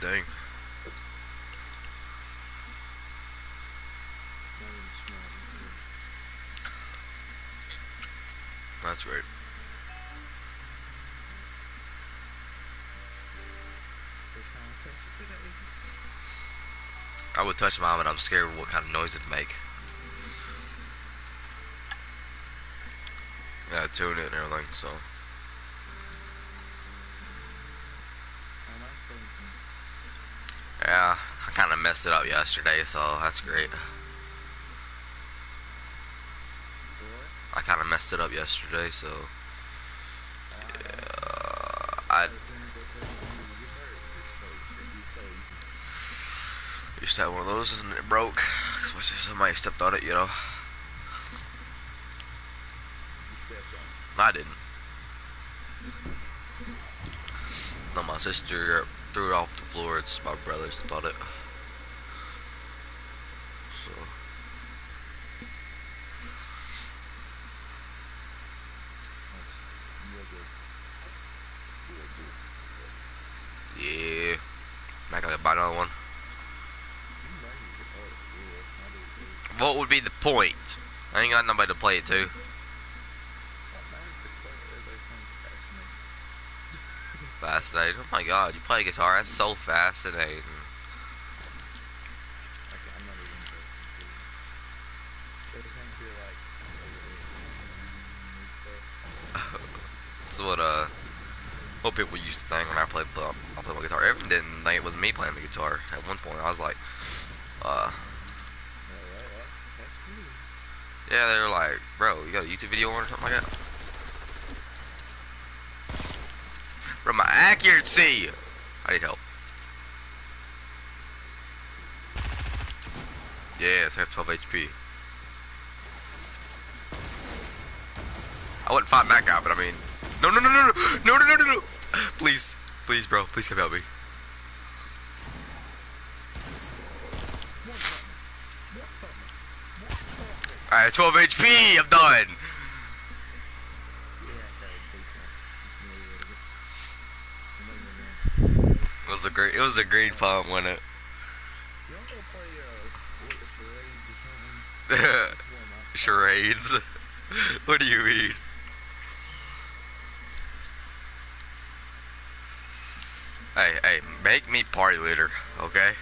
Dang. That's today. I would touch mine, but I'm scared of what kind of noise it'd make. Yeah, tune it and everything, so. Kind of messed it up yesterday, so that's great. I kind of messed it up yesterday, so. Ah, Yeah, I used to have one of those and it broke. 'cause somebody stepped on it, you know. I didn't. No, my sister threw it off the floor. It's my brother's on it. So. Yeah. Not gonna buy another one. What would be the point? I ain't got nobody to play it to. Fascinating. Oh my god, you play guitar. That's so fascinating. That's what uh, what people used to think when I played I played my guitar. Everyone didn't think it was me playing the guitar. At one point, I was like, uh, yeah, they were like, bro, you got a YouTube video on or something like that? Bro, my accuracy! I need help. Yes, I have 12 HP. I wouldn't fight that guy, but I mean... No, no, no, no, no! No, no, no, no, no! Please. Please, bro. Please come help me. Alright, 12 HP, I'm done. It was a great, it was a green pump, wasn't it? Charades. what do you mean? Hey, hey, make me party leader, okay?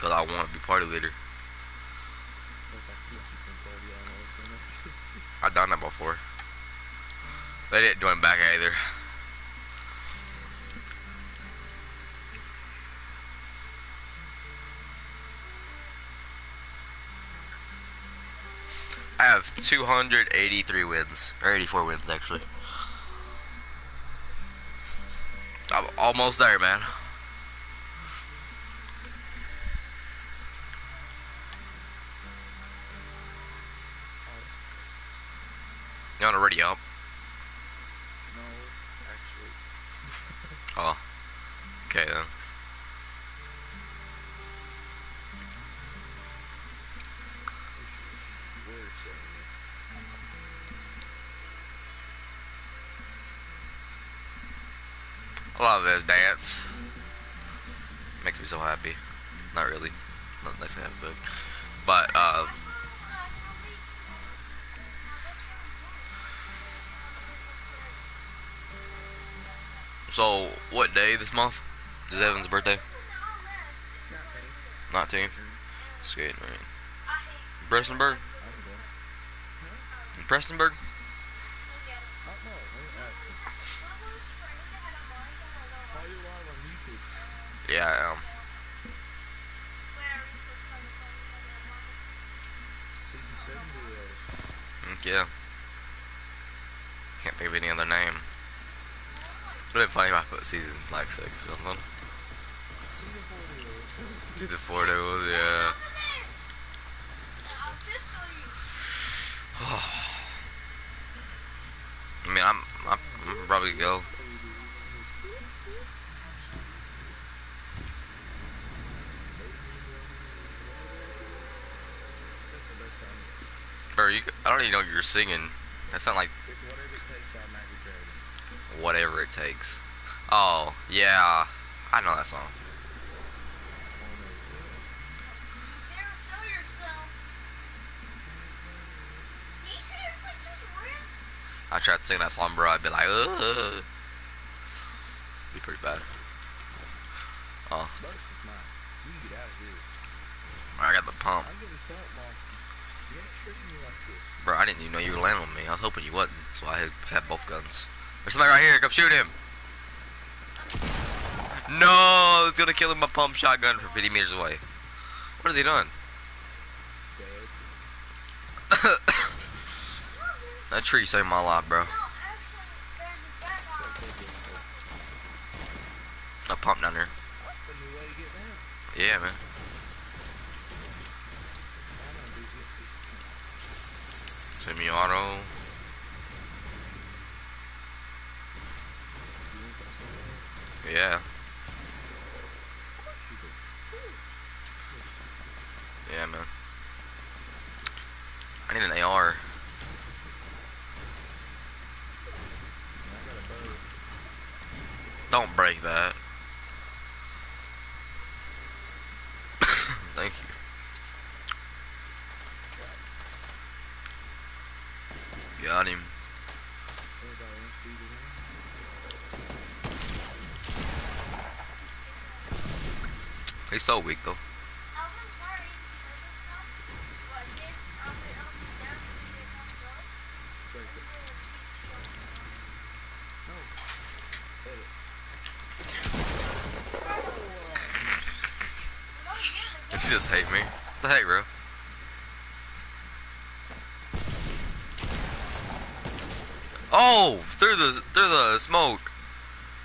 Cause I want to be party leader. I've done that before. They didn't do it back either. I have 283 wins, or 84 wins actually. I'm almost there, man. You already up? No, actually. Oh. Okay then. I love this dance. Makes me so happy. Not really. Not necessarily happy, but, but uh, So, what day this month is Evan's birthday? Nineteenth. Skate right. Prestonburg. In Prestonburg. Yeah, I am. Yeah. Can't think of any other name. Would it be funny if I put season like six or something? Season 4 videos. Do the four duels, yeah. Oh. I mean, I'm, I'm, I'm probably go. That's the best time. Bro, you, I don't even know what you're singing. That sound like It's whatever it takes by Imagine Dragons. Whatever it takes. Oh yeah, I know that song. I tried to sing that song, bro. I'd be like, Ugh. Be pretty bad. Oh. I got the pump, bro. I didn't even know you were landing on me. I was hoping you wasn't, so I had, had both guns. There's somebody right here. Come shoot him. No, I was gonna kill him with my pump shotgun from 50 meters away. What is he doing? That tree saved my life, bro. A pump down there. Yeah, man. Semi-auto. You want that song? Yeah. Yeah, man. I need an AR. And I got a bird. Don't break that. Thank you. Got him. Everybody wants to be the one. He's so weak though. I was worried because of stuff, but then I went up and down to the front door. Break it. and he's killed. No. Edit. so weak though. it. You just hate me. What the heck, bro? Oh, through the through the smoke.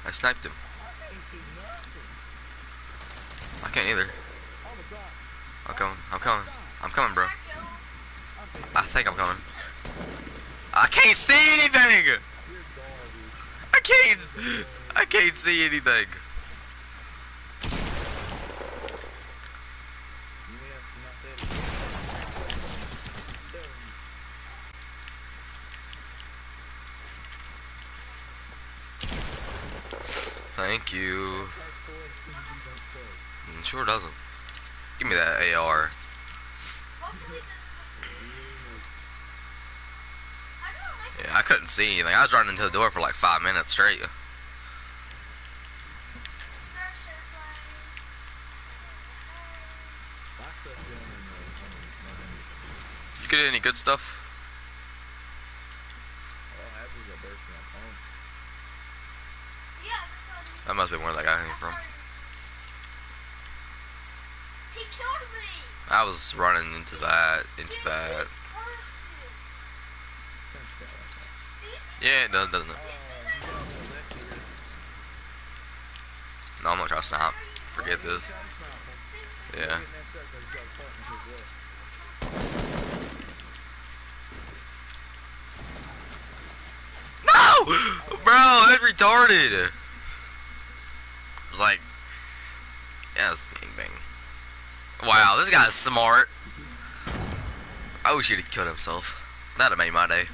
I sniped him. I ain't seen nothing. I can't either. I'm coming. I'm coming. I'm coming, bro. I think I'm coming. I can't see anything. I can't. I can't see anything. You may have to not say it. Tell me. Thank you. Like questions you don't play. It sure doesn't. Give me that AR. Yeah, I couldn't see anything. I was running into the door for like five minutes straight. You get any good stuff? That must be where that guy came from. what He killed me. I was running into that, into that. Yeah, it does, doesn't it? No, I'm gonna try to stop. Forget this. Yeah. No! Bro, that's retarded! Like, yes, bang. Wow, this guy's smart. I wish he'd have killed himself. That'd have made my day.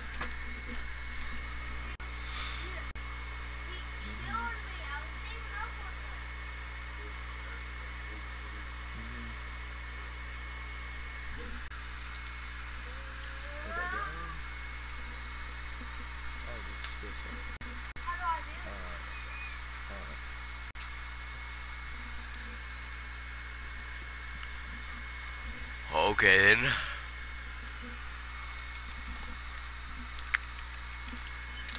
Okay then.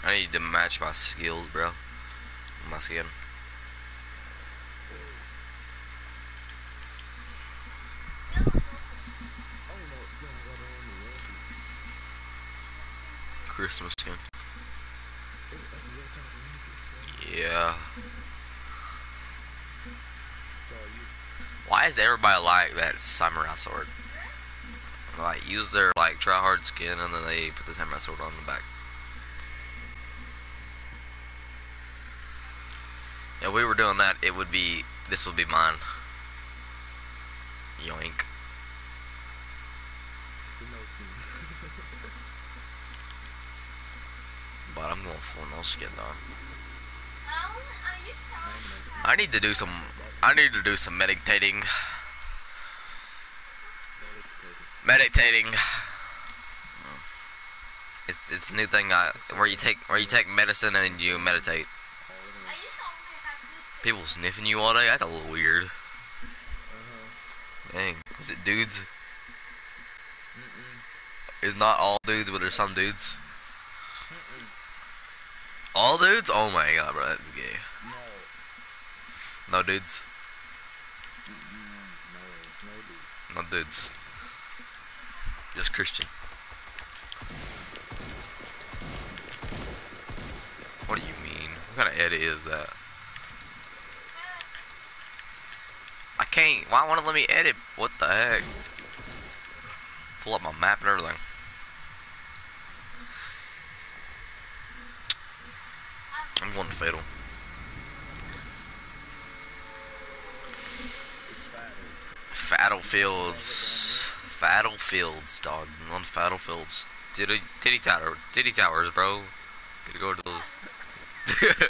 I need to match my skills, bro. My skin. Christmas skin. Yeah. Why is everybody like that samurai sword? Like use their like try hard skin and then they put the samurai sword on the back. If we were doing that, it would be this would be mine. Yoink. the no team. but I'm going full no skin though. I only- I used to only have- I need to do some. I need to do some meditating. Meditating. It's it's a new thing I, where you take where you take medicine and you meditate. People sniffing you all day. That's a little weird. Dang. Is it dudes? It's not all dudes, but there's some dudes. All dudes? Oh my god, bro, that's gay. No. No dudes. No. No, dude. No dudes. Just Christian. What do you mean? What kind of edit is that? I can't. Why won't it let me edit? What the heck? Pull up my map and everything. I'm going to fatal. It's fatter. Fatal fields. Fatal dog. On fatal fields. Titty, titty tower, titty towers, bro. Gotta go to those.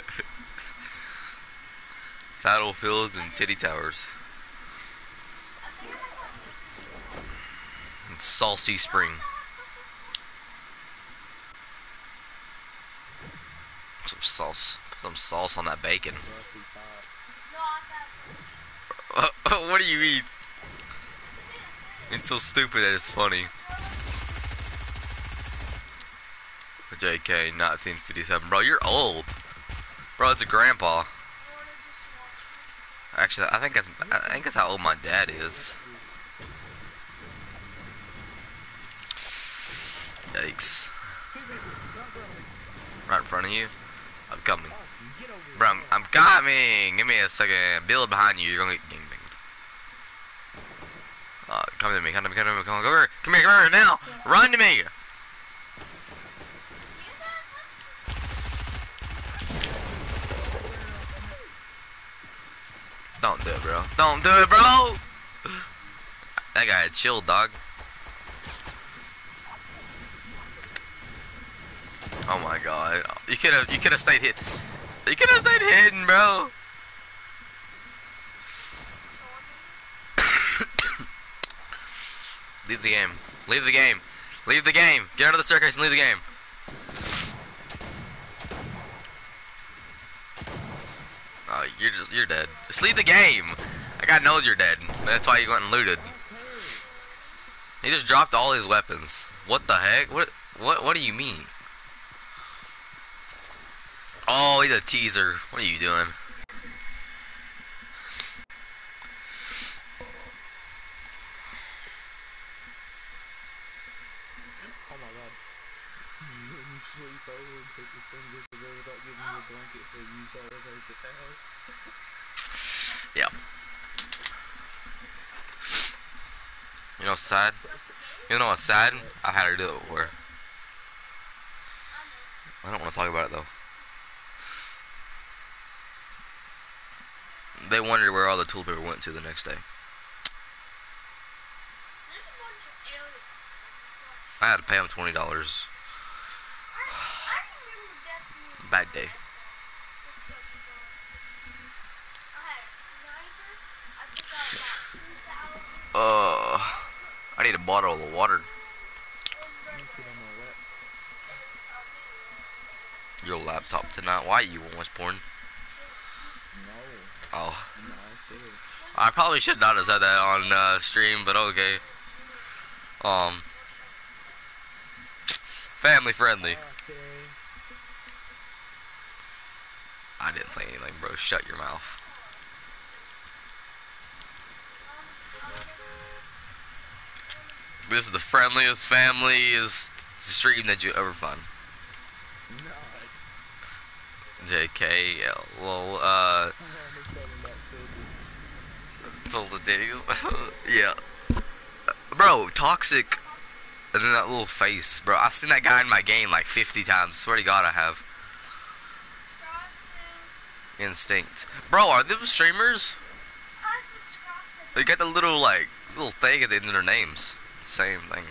fatal fields and titty towers. And Salty Spring. Some sauce. Some sauce on that bacon. What do you mean? It's so stupid that it's funny. JK, 1957. Bro, you're old. Bro, it's a grandpa. Actually, I think that's I think that's how old my dad is. Yikes! Right in front of you. I'm coming, bro. I'm, I'm coming. Give me a second. Build behind you. You're gonna get come to me. Come to me. Come to me. Come on. Come here. Come here. Now. Run to me. Don't do it, bro. Don't do it, bro. That guy had chilled, dog. Oh my god. You could have you could have stayed hit. You could have stayed hidden, bro. Leave the game. Leave the game. Leave the game. Get out of the staircase and leave the game. Oh, you're just you're dead. Just leave the game. That guy knows you're dead. That's why you went and looted. He just dropped all his weapons. What the heck? What what what do you mean? Oh, he's a teaser. What are you doing? Oh my god. When you sleep over and put your fingers together without giving you a blanket so you try to take the towel. Yeah. You know what's sad? You know what's sad? I had her do it before. I don't want to talk about it though. They wondered where all the toilet paper went to the next day. There's a bunch of aliens. I had to pay them twenty dollars. I, I remember Destiny. Bad day. was so strong. I had a sniper. I took out about 2,000. Uh, I need a bottle of water. You sit on my lap. Your laptop tonight. Why you almost porn? No. Oh, I probably should not have said that on uh, stream, but okay. Um, family friendly. Didn't say anything, bro. Shut your mouth. This is the friendliest, family-est stream that you ever find. JK, well, uh, told the titties. yeah. Bro, toxic. And then that little face, bro. I've seen that guy in my game like 50 times. Swear to God, I have. Instinct. Bro, are them streamers? They got the little, like, little thing at the end of their names. Same thing.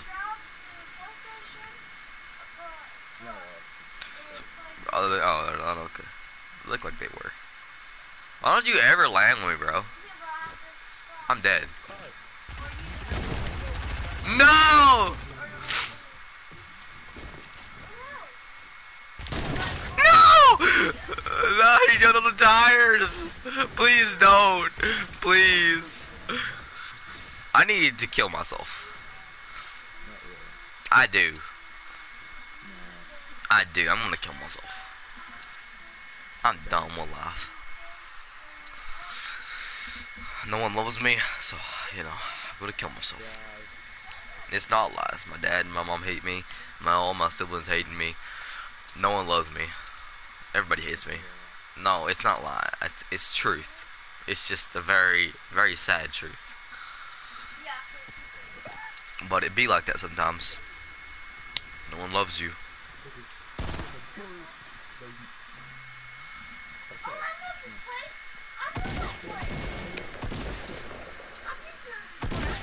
Plus. Oh, they, oh, they're not okay. Look like they were. Why don't you ever land with me, bro? I'm dead. No! No, he jumped on the tires. Please don't. Please. I need to kill myself. I do. I do. I'm gonna kill myself. I'm done with life. No one loves me, so you know, I'm gonna kill myself. It's not lies. My dad and my mom hate me. My all my siblings hating me. No one loves me. Everybody hates me. No, it's not lie. It's it's truth. It's just a very very sad truth. But it be like that sometimes. No one loves you.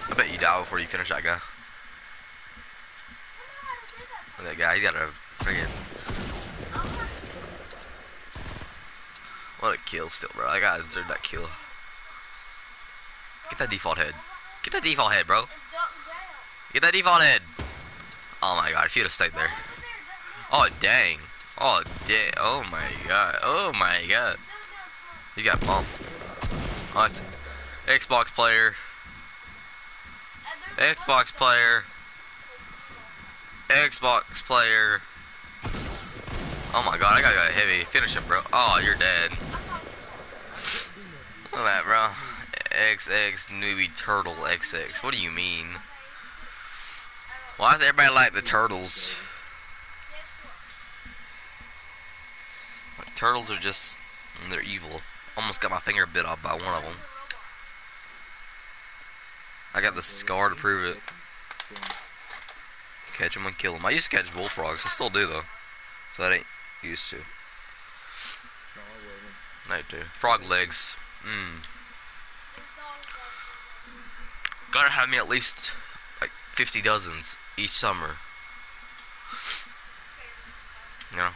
I bet you die before you finish that guy. That guy, he got a friggin' I'm not- what a kill still, bro. I gotta deserve that kill. Get that default head. Get that default head, bro. Get that default head. Oh my god, if you'd have stayed there. Oh dang. Oh dang. Oh my god. Oh my god. He got bumped. Oh, it's Xbox player. Xbox player. Xbox player. Oh my god, I gotta a heavy. Finish him, bro. Oh, you're dead. Look at that, bro. XX newbie turtle XX. What do you mean? Why does everybody like the turtles? Like, turtles are just. They're evil. Almost got my finger bit off by one of them. I got the scar to prove it. Catch them and kill them. I used to catch bullfrogs. I still do though. So that ain't used to. No, I do. Frog legs. Out Gotta have me at least like 50 dozens each summer. You know.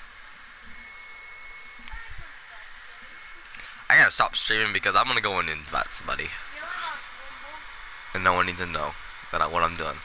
I gotta stop streaming because I'm gonna go and invite somebody, and no one needs to know that I, what I'm doing.